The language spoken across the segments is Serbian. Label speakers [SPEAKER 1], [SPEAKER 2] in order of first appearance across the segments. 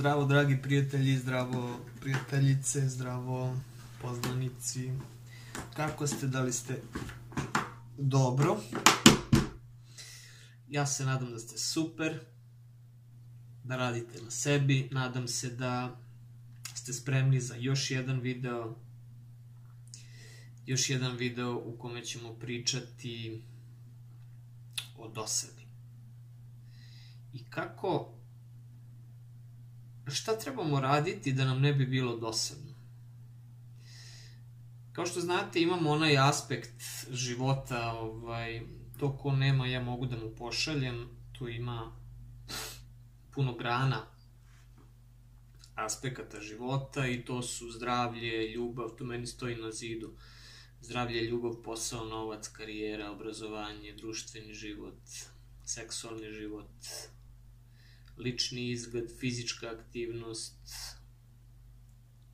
[SPEAKER 1] Zdravo, dragi prijatelji, zdravo, prijateljice, zdravo, poznanici. Kako ste, da li ste dobro? Ja se nadam da ste super, da radite na sebi, nadam se da ste spremni za još jedan video, još jedan video u kome ćemo pričati o dosadi. I kako šta trebamo raditi da nam ne bi bilo dosadno? Kao što znate, imamo onaj aspekt života, ovaj, to ko nema, ja mogu da mu pošaljem, tu ima puno grana aspekata života i to su zdravlje, ljubav, to meni stoji na zidu. Zdravlje, ljubav, posao, novac, karijera, obrazovanje, društveni život, seksualni život, lični izgled, fizička aktivnost,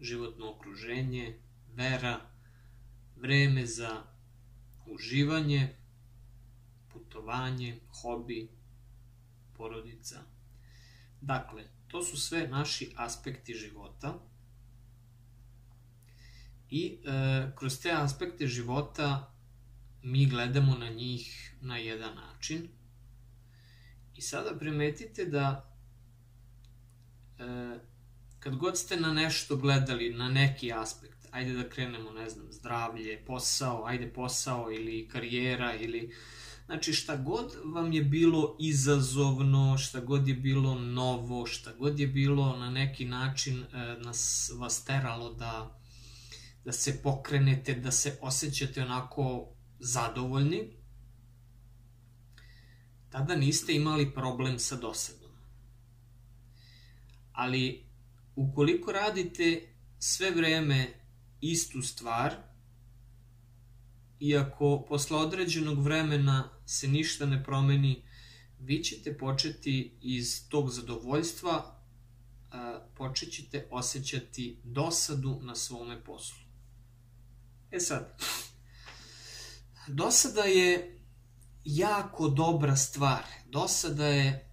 [SPEAKER 1] životno okruženje, vera, vreme za uživanje, putovanje, hobi, porodica. Dakle, to su sve naši aspekti života i e, kroz te aspekte života mi gledamo na njih na jedan način. I sada primetite da kad god ste na nešto gledali, na neki aspekt, ajde da krenemo, ne znam, zdravlje, posao, ajde posao ili karijera ili... Znači šta god vam je bilo izazovno, šta god je bilo novo, šta god je bilo na neki način e, nas vas teralo da, da se pokrenete, da se osjećate onako zadovoljni, tada niste imali problem sa dosadom ali ukoliko radite sve vreme istu stvar, iako posle određenog vremena se ništa ne promeni, vi ćete početi iz tog zadovoljstva počet ćete osjećati dosadu na svome poslu. E sad, dosada je jako dobra stvar. Dosada je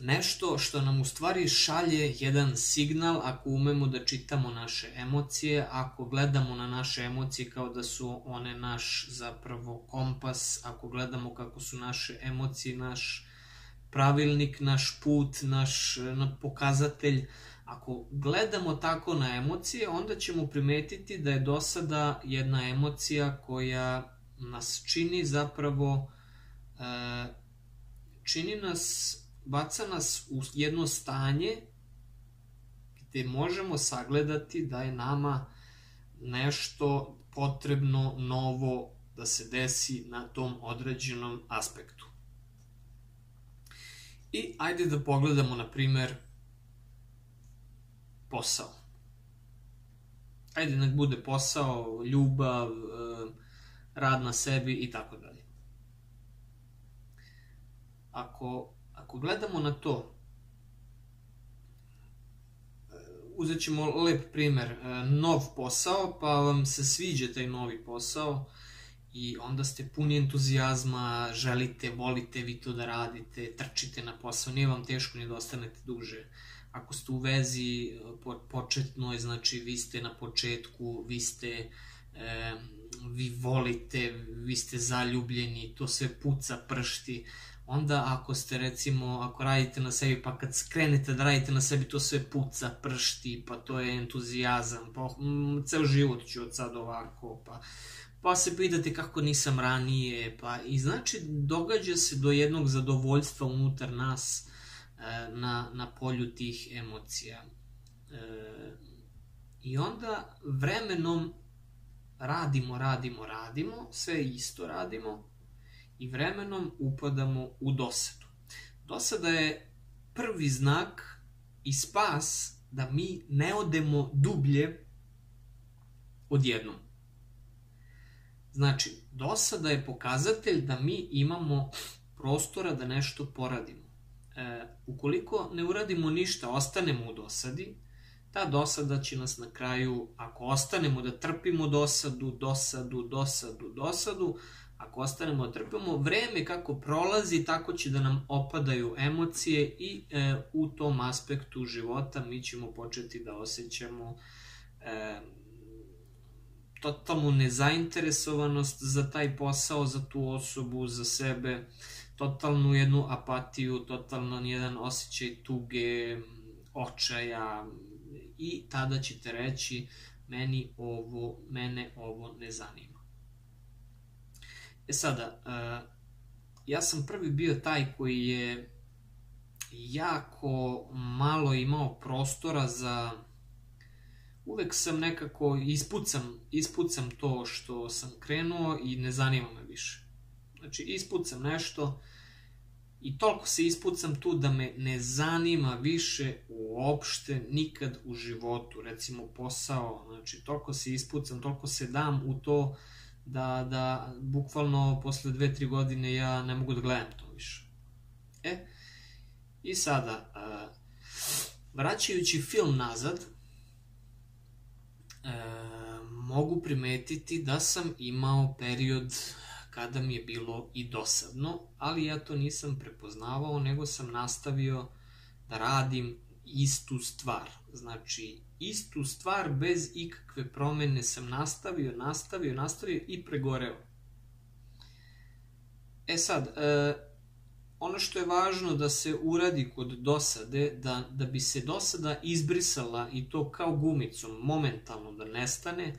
[SPEAKER 1] nešto što nam u stvari šalje jedan signal ako umemo da čitamo naše emocije, ako gledamo na naše emocije kao da su one naš zapravo kompas, ako gledamo kako su naše emocije naš pravilnik, naš put, naš na pokazatelj, ako gledamo tako na emocije, onda ćemo primetiti da je do sada jedna emocija koja nas čini zapravo, e, čini nas baca nas u jedno stanje gde možemo sagledati da je nama nešto potrebno novo da se desi na tom određenom aspektu. I ajde da pogledamo, na primer, posao. Ajde nek bude posao, ljubav, eh, rad na sebi i tako dalje. Ako Ako gledamo na to, uzet ćemo lep primer, e, nov posao, pa vam se sviđa taj novi posao i onda ste puni entuzijazma, želite, volite vi to da radite, trčite na posao, nije vam teško ni da ostanete duže. Ako ste u vezi početnoj, znači vi ste na početku, vi ste, e, vi volite, vi ste zaljubljeni, to sve puca, pršti, onda ako ste recimo, ako radite na sebi, pa kad skrenete da radite na sebi, to sve puca, pršti, pa to je entuzijazam, pa mm, ceo život ću od sad ovako, pa pa se pitate kako nisam ranije, pa i znači događa se do jednog zadovoljstva unutar nas e, na, na polju tih emocija. E, I onda vremenom radimo, radimo, radimo, sve isto radimo, i vremenom upadamo u dosadu. Dosada je prvi znak i spas da mi ne odemo dublje odjednom. Znači, dosada je pokazatelj da mi imamo prostora da nešto poradimo. E, ukoliko ne uradimo ništa, ostanemo u dosadi, ta dosada će nas na kraju, ako ostanemo da trpimo dosadu, dosadu, dosadu, dosadu, Ako ostanemo trpimo, vreme kako prolazi, tako će da nam opadaju emocije i e, u tom aspektu života mi ćemo početi da osjećamo e, totalnu nezainteresovanost za taj posao, za tu osobu, za sebe, totalnu jednu apatiju, totalno jedan osjećaj tuge, očaja i tada ćete reći meni ovo, mene ovo ne zanima. E sada, uh, ja sam prvi bio taj koji je jako malo imao prostora za uvek sam nekako ispucam, ispucam to što sam krenuo i ne zanima me više. Znači, ispucam nešto i toliko se ispucam tu da me ne zanima više uopšte nikad u životu, recimo posao, znači toliko se ispucam, toliko se dam u to da, da bukvalno posle dve, tri godine ja ne mogu da gledam to više. E, i sada, vraćajući film nazad, e, mogu primetiti da sam imao period kada mi je bilo i dosadno, ali ja to nisam prepoznavao, nego sam nastavio da radim istu stvar. Znači, istu stvar bez ikakve promene sam nastavio, nastavio, nastavio i pregoreo. E sad, e, ono što je važno da se uradi kod dosade, da, da bi se dosada izbrisala i to kao gumicom, momentalno da nestane,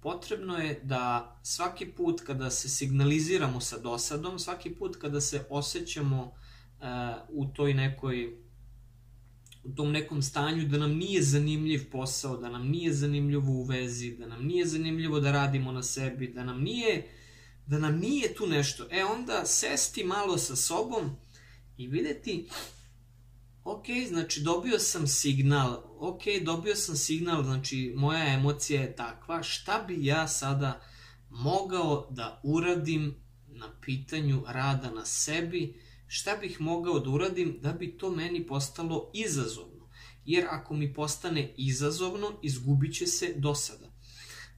[SPEAKER 1] potrebno je da svaki put kada se signaliziramo sa dosadom, svaki put kada se osjećamo uh, u toj nekoj u tom nekom stanju da nam nije zanimljiv posao, da nam nije zanimljivo u vezi, da nam nije zanimljivo da radimo na sebi, da nam nije da nam nije tu nešto. E onda sesti malo sa sobom i videti ok, znači dobio sam signal, ok, dobio sam signal, znači moja emocija je takva, šta bi ja sada mogao da uradim na pitanju rada na sebi, šta bih mogao da uradim da bi to meni postalo izazovno. Jer ako mi postane izazovno, izgubit će se dosada.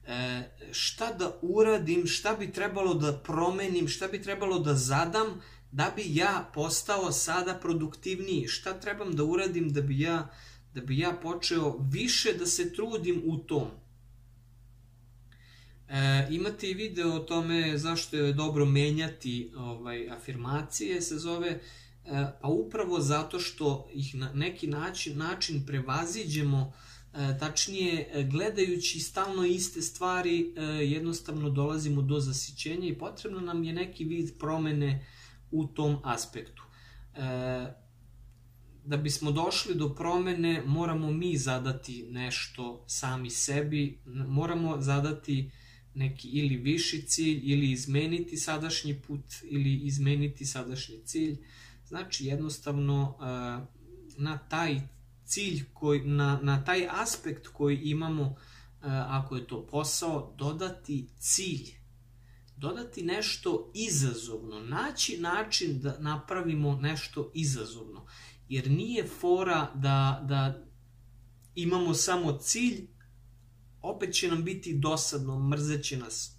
[SPEAKER 1] E, šta da uradim, šta bi trebalo da promenim, šta bi trebalo da zadam da bi ja postao sada produktivniji, šta trebam da uradim da bi ja, da bi ja počeo više da se trudim u tom. E, imate i video o tome zašto je dobro menjati ovaj, afirmacije, se zove, e, pa upravo zato što ih na neki način, način prevaziđemo, e, tačnije gledajući stalno iste stvari, e, jednostavno dolazimo do zasićenja i potrebno nam je neki vid promene u tom aspektu. E, da bismo došli do promene, moramo mi zadati nešto sami sebi, moramo zadati neki ili viši cilj, ili izmeniti sadašnji put, ili izmeniti sadašnji cilj. Znači, jednostavno, e, na taj cilj, koji, na, na taj aspekt koji imamo, e, ako je to posao, dodati cilj dodati nešto izazovno, naći način da napravimo nešto izazovno. Jer nije fora da, da imamo samo cilj, opet će nam biti dosadno, mrzeće nas.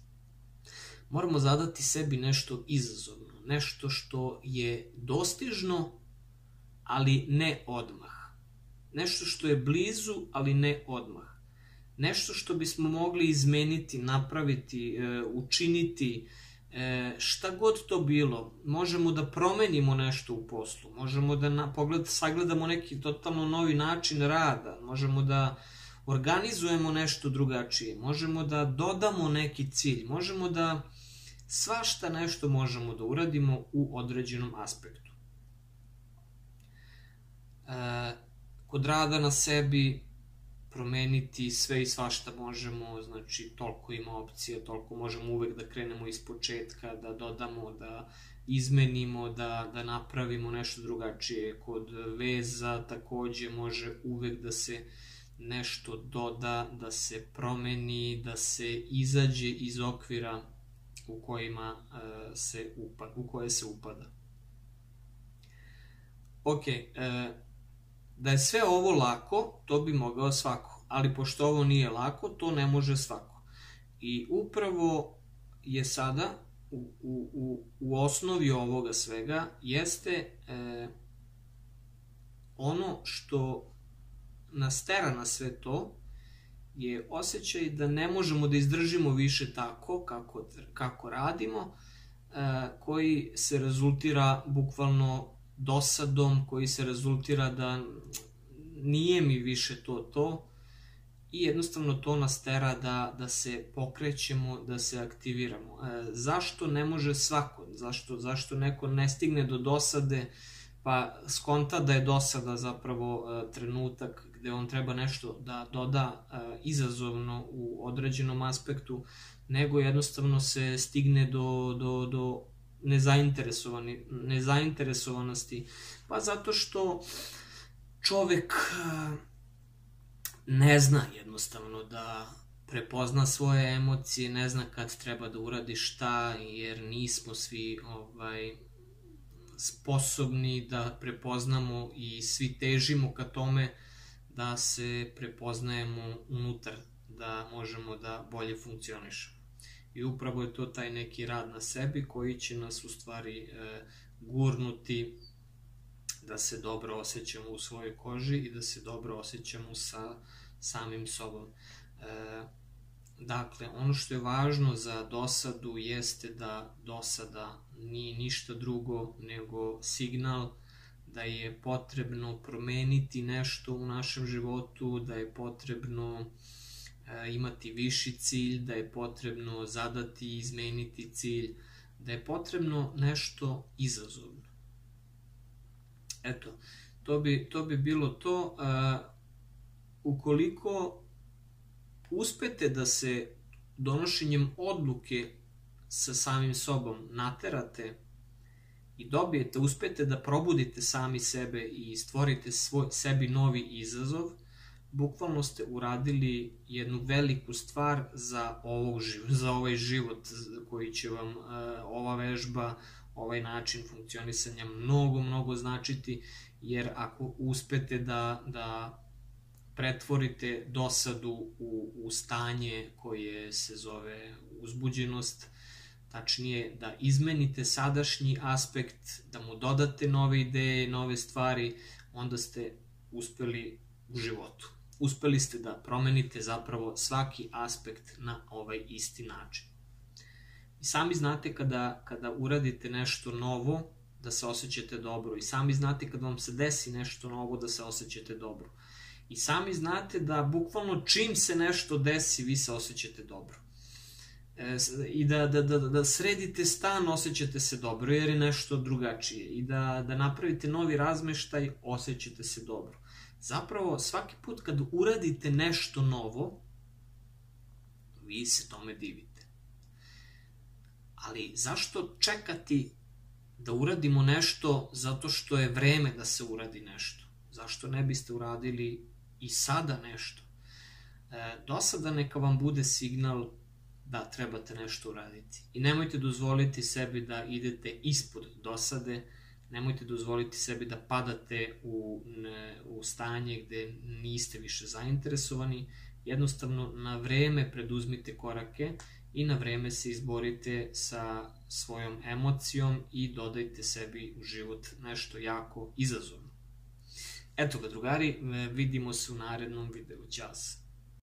[SPEAKER 1] Moramo zadati sebi nešto izazovno, nešto što je dostižno, ali ne odmah. Nešto što je blizu, ali ne odmah nešto što bismo mogli izmeniti, napraviti, e, učiniti, e, šta god to bilo, možemo da promenimo nešto u poslu, možemo da na pogled sagledamo neki totalno novi način rada, možemo da organizujemo nešto drugačije, možemo da dodamo neki cilj, možemo da svašta nešto možemo da uradimo u određenom aspektu. E, kod rada na sebi promeniti sve i svašta možemo, znači toliko ima opcija, toliko možemo uvek da krenemo iz početka, da dodamo, da izmenimo, da, da napravimo nešto drugačije. Kod veza takođe može uvek da se nešto doda, da se promeni, da se izađe iz okvira u kojima uh, se upa, u koje se upada. Ok, uh, Da je sve ovo lako, to bi mogao svako, ali pošto ovo nije lako, to ne može svako. I upravo je sada u, u, u, u osnovi ovoga svega jeste e, ono što nas tera na sve to je osjećaj da ne možemo da izdržimo više tako kako, kako radimo, e, koji se rezultira bukvalno dosadom, koji se rezultira da nije mi više to to i jednostavno to nas tera da, da se pokrećemo, da se aktiviramo. E, zašto ne može svako? Zašto, zašto neko ne stigne do dosade pa skonta da je dosada zapravo e, trenutak gde on treba nešto da doda e, izazovno u određenom aspektu, nego jednostavno se stigne do, do, do nezainteresovani, nezainteresovanosti. Pa zato što čovek e, ne zna jednostavno da prepozna svoje emocije, ne zna kad treba da uradi šta, jer nismo svi ovaj, sposobni da prepoznamo i svi težimo ka tome da se prepoznajemo unutar, da možemo da bolje funkcionišemo. I upravo je to taj neki rad na sebi koji će nas u stvari e, gurnuti da se dobro osjećamo u svojoj koži i da se dobro osjećamo sa samim sobom. E, dakle, ono što je važno za dosadu jeste da dosada nije ništa drugo nego signal da je potrebno promeniti nešto u našem životu, da je potrebno e, imati viši cilj, da je potrebno zadati i izmeniti cilj, da je potrebno nešto izazovno. Eto, to bi, to bi bilo to. E, ukoliko uspete da se donošenjem odluke sa samim sobom naterate i dobijete, uspete da probudite sami sebe i stvorite svoj, sebi novi izazov, bukvalno ste uradili jednu veliku stvar za, ovog, za ovaj život koji će vam uh, ova vežba, ovaj način funkcionisanja mnogo, mnogo značiti, jer ako uspete da, da pretvorite dosadu u, u stanje koje se zove uzbuđenost, tačnije da izmenite sadašnji aspekt, da mu dodate nove ideje, nove stvari, onda ste uspeli u životu. Uspeli ste da promenite zapravo svaki aspekt na ovaj isti način. I sami znate kada, kada uradite nešto novo, da se osjećate dobro. I sami znate kada vam se desi nešto novo, da se osjećate dobro. I sami znate da bukvalno čim se nešto desi, vi se osjećate dobro. E, I da, da, da, da sredite stan, osjećate se dobro, jer je nešto drugačije. I da, da napravite novi razmeštaj, osjećate se dobro. Zapravo, svaki put kad uradite nešto novo, vi se tome divite. Ali zašto čekati da uradimo nešto zato što je vreme da se uradi nešto? Zašto ne biste uradili i sada nešto. E, do sada neka vam bude signal da trebate nešto uraditi. I nemojte dozvoliti sebi da idete ispod dosade, nemojte dozvoliti sebi da padate u, ne, u stanje gde niste više zainteresovani, jednostavno na vreme preduzmite korake i na vreme se izborite sa svojom emocijom i dodajte sebi u život nešto jako izazovno. Eto ga, drugari, vidimo se u narednom videu. Ćao.